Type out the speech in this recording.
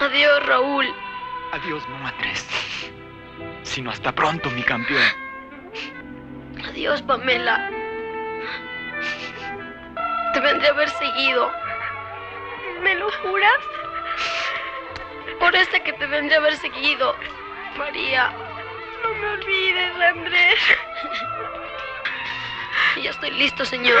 Adiós, Raúl. Adiós, mamá Tres. Sino hasta pronto, mi campeón. Adiós, Pamela. Te vendré a ver seguido. ¿Me lo juras? Por este que te vendré a ver seguido, María. No me olvides, Andrés. Ya estoy listo, señor.